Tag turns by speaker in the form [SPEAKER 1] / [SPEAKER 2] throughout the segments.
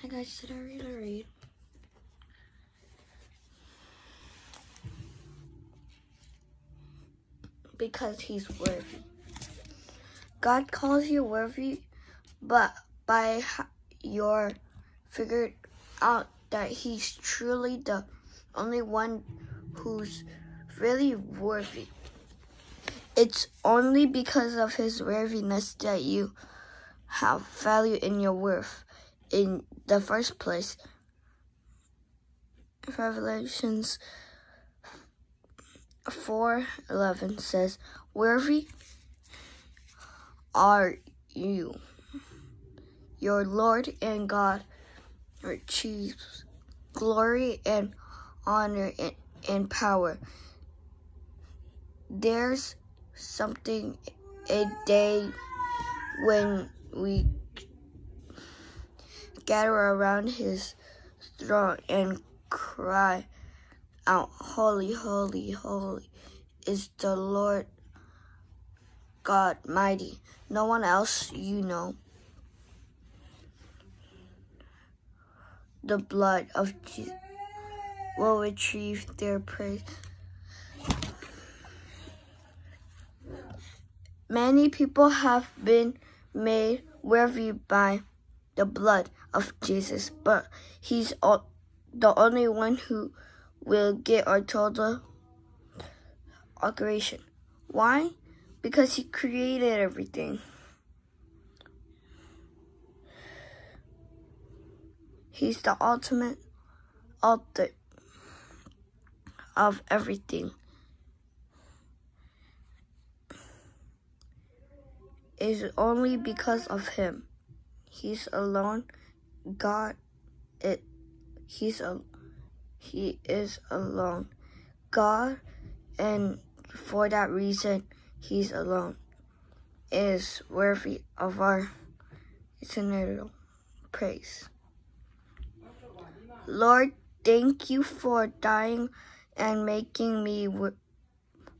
[SPEAKER 1] Hi guys, today we're gonna read. Because he's worthy. God calls you worthy, but by your figured out that he's truly the only one who's really worthy. It's only because of his worthiness that you have value in your worth in the first place. Revelations 4:11 says, "Worthy are you, your Lord and God, achieves glory and honor and, and power. There's something a day when we gather around his throne and cry out, Holy, holy, holy is the Lord God mighty. No one else you know. The blood of Jesus will retrieve their praise. Many people have been made worthy by the blood of Jesus, but he's the only one who will get our total aggression. Why? Because he created everything. He's the ultimate author of everything. Is only because of him. He's alone. God, it, he's a, he is alone. God, and for that reason, he's alone. Is worthy of our eternal praise. Lord, thank you for dying and making me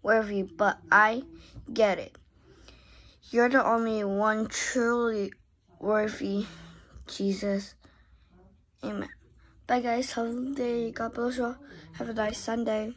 [SPEAKER 1] worthy, but I get it. You're the only one truly worthy, Jesus. Amen. Bye, guys. Have a day. God bless you. Have a nice Sunday.